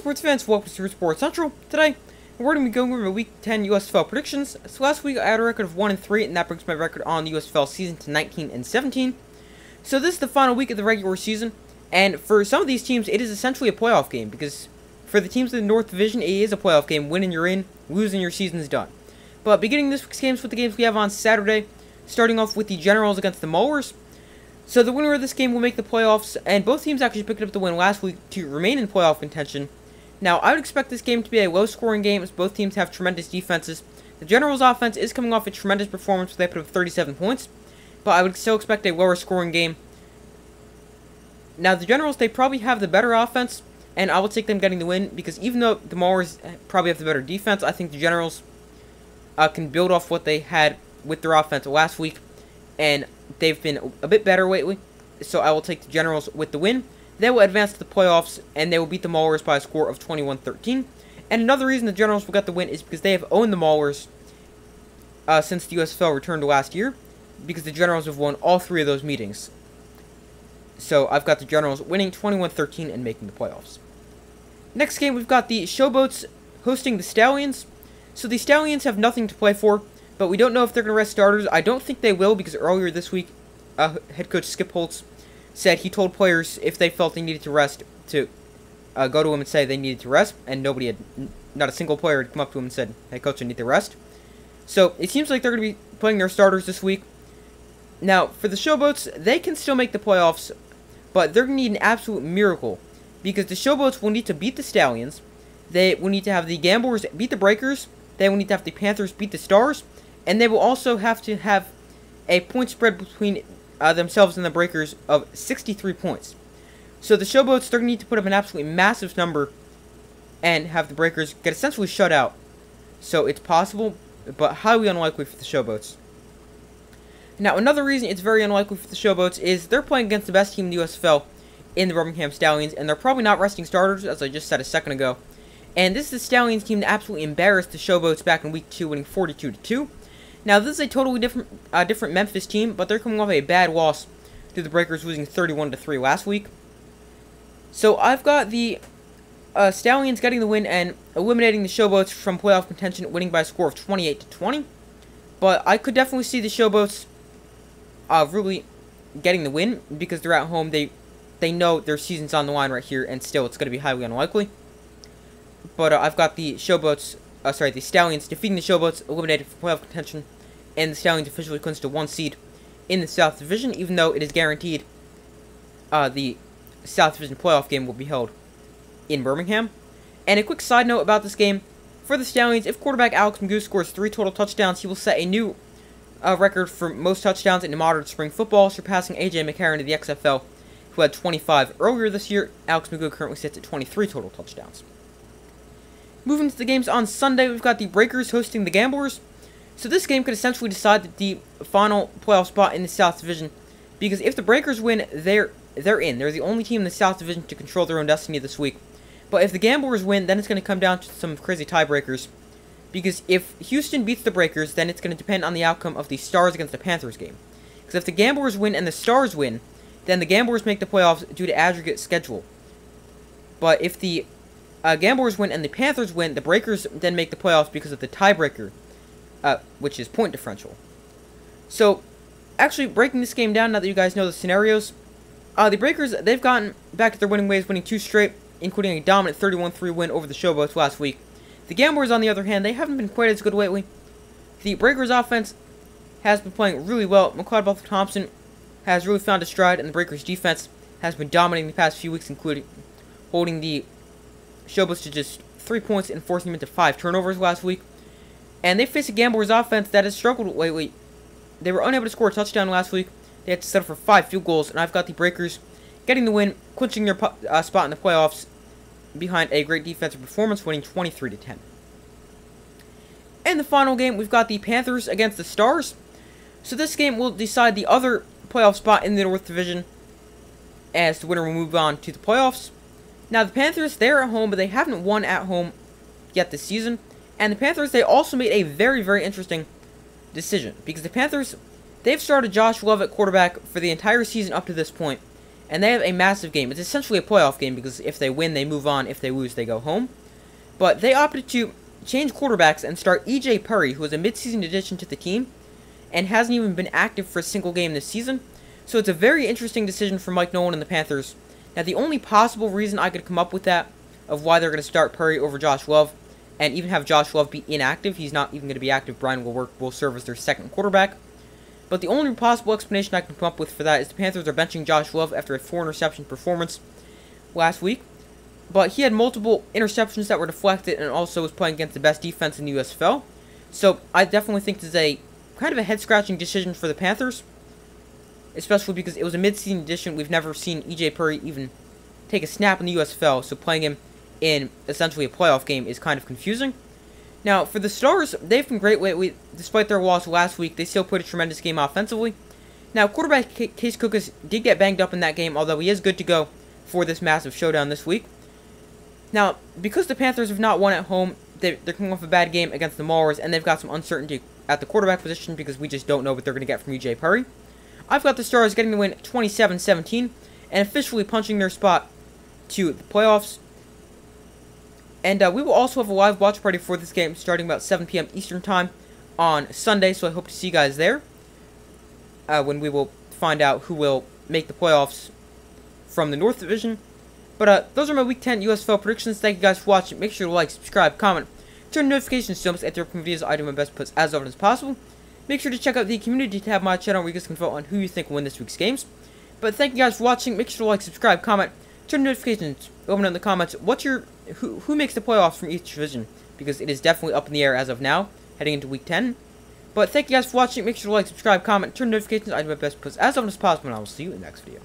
sports fans, welcome to Sports Central. Today, we're going to be going over the Week 10 USFL predictions. So last week I had a record of 1 and 3, and that brings my record on the USFL season to 19 and 17. So this is the final week of the regular season, and for some of these teams, it is essentially a playoff game because for the teams in the North Division, it is a playoff game. Winning, you're in. Losing, your season's done. But beginning this week's games with the games we have on Saturday, starting off with the Generals against the Maulers. So the winner of this game will make the playoffs, and both teams actually picked up the win last week to remain in playoff contention. Now, I would expect this game to be a low-scoring game as both teams have tremendous defenses. The Generals' offense is coming off a tremendous performance where they put up 37 points, but I would still expect a lower-scoring game. Now, the Generals, they probably have the better offense, and I will take them getting the win because even though the Maulers probably have the better defense, I think the Generals uh, can build off what they had with their offense last week, and they've been a bit better lately, so I will take the Generals with the win. They will advance to the playoffs, and they will beat the Maulers by a score of 21-13. And another reason the Generals will get the win is because they have owned the Maulers uh, since the USFL returned last year, because the Generals have won all three of those meetings. So I've got the Generals winning 21-13 and making the playoffs. Next game, we've got the Showboats hosting the Stallions. So the Stallions have nothing to play for, but we don't know if they're going to rest starters. I don't think they will because earlier this week, uh, head coach Skip Holtz said he told players if they felt they needed to rest to uh, go to him and say they needed to rest, and nobody had, not a single player had come up to him and said, hey coach, I need to rest. So it seems like they're going to be playing their starters this week. Now, for the Showboats, they can still make the playoffs, but they're going to need an absolute miracle because the Showboats will need to beat the Stallions. They will need to have the Gamblers beat the Breakers. They will need to have the Panthers beat the Stars. And they will also have to have a point spread between uh, themselves and the Breakers of 63 points. So the Showboats, they're going to need to put up an absolutely massive number and have the Breakers get essentially shut out. So it's possible, but highly unlikely for the Showboats. Now, another reason it's very unlikely for the Showboats is they're playing against the best team in the USFL in the Birmingham Stallions, and they're probably not resting starters, as I just said a second ago. And this is the Stallions team that absolutely embarrassed the Showboats back in Week 2, winning 42-2. Now, this is a totally different uh, different Memphis team, but they're coming off a bad loss to the Breakers, losing 31 to 3 last week. So I've got the uh, Stallions getting the win and eliminating the Showboats from playoff contention, winning by a score of 28 to 20. But I could definitely see the Showboats uh, really getting the win because they're at home. They they know their season's on the line right here, and still it's going to be highly unlikely. But uh, I've got the Showboats, uh, sorry, the Stallions defeating the Showboats, eliminated from playoff contention, and the Stallions officially clinched a one seed in the South Division, even though it is guaranteed uh, the South Division playoff game will be held in Birmingham. And a quick side note about this game, for the Stallions, if quarterback Alex McGough scores three total touchdowns, he will set a new uh, record for most touchdowns in modern spring football, surpassing A.J. McCarron of the XFL who had 25 earlier this year. Alex McGough currently sits at 23 total touchdowns. Moving to the games on Sunday, we've got the Breakers hosting the Gamblers. So this game could essentially decide the final playoff spot in the South Division, because if the Breakers win, they're they're in. They're the only team in the South Division to control their own destiny this week. But if the Gamblers win, then it's going to come down to some crazy tiebreakers. Because if Houston beats the Breakers, then it's going to depend on the outcome of the Stars against the Panthers game. Because if the Gamblers win and the Stars win, then the Gamblers make the playoffs due to aggregate schedule. But if the uh, Gamblers win and the Panthers win, the Breakers then make the playoffs because of the tiebreaker, uh, which is point differential. So, actually, breaking this game down now that you guys know the scenarios, uh, the Breakers, they've gotten back to their winning ways, winning two straight, including a dominant 31-3 win over the Showboats last week. The Gamblers, on the other hand, they haven't been quite as good lately. The Breakers' offense has been playing really well. McLeod Bethel-Thompson has really found a stride, and the Breakers' defense has been dominating the past few weeks, including holding the Showboats to just three points and forcing them into five turnovers last week. And they faced a Gamblers offense that has struggled lately. They were unable to score a touchdown last week. They had to settle for five field goals, and I've got the Breakers getting the win, clinching their uh, spot in the playoffs behind a great defensive performance, winning 23 to 10. In the final game, we've got the Panthers against the Stars. So this game will decide the other playoff spot in the North Division as the winner will move on to the playoffs. Now, the Panthers, they're at home, but they haven't won at home yet this season. And the Panthers, they also made a very, very interesting decision. Because the Panthers, they've started Josh Love at quarterback for the entire season up to this point. and they have a massive game. It's essentially a playoff game because if they win, they move on. If they lose, they go home. But they opted to change quarterbacks and start EJ Perry, who is a midseason addition to the team and hasn't even been active for a single game this season. So it's a very interesting decision for Mike Nolan and the Panthers. Now, the only possible reason I could come up with that of why they're going to start Perry over Josh Love and even have Josh Love be inactive, he's not even going to be active. Brian will work will serve as their second quarterback. But the only possible explanation I can come up with for that is the Panthers are benching Josh Love after a four interception performance last week. But he had multiple interceptions that were deflected and also was playing against the best defense in the USFL. So I definitely think this is a kind of a head scratching decision for the Panthers. Especially because it was a mid-season addition. We've never seen EJ Perry even take a snap in the USFL, so playing him in essentially a playoff game is kind of confusing. Now, for the Stars, they've been great. Despite their loss last week, they still played a tremendous game offensively. Now, quarterback Case Cookus did get banged up in that game, although he is good to go for this massive showdown this week. Now, because the Panthers have not won at home, they're, they're coming off a bad game against the Maulers, and they've got some uncertainty at the quarterback position because we just don't know what they're going to get from EJ Perry. I've got the Stars getting the win 27-17 and officially punching their spot to the playoffs. And uh, we will also have a live watch party for this game starting about 7 p.m. Eastern Time on Sunday, so I hope to see you guys there uh, when we will find out who will make the playoffs from the North Division. But uh, those are my Week 10 USFL predictions. Thank you guys for watching. Make sure to like, subscribe, comment, turn notifications so the upcoming videos I do my best to as often as possible. Make sure to check out the community tab of my channel where you guys can vote on who you think will win this week's games. But thank you guys for watching. Make sure to like, subscribe, comment, turn notifications, open in the comments. What's your who who makes the playoffs from each division? Because it is definitely up in the air as of now, heading into week 10. But thank you guys for watching. Make sure to like, subscribe, comment, turn notifications. I do my best put as often as possible, and I will see you in the next video.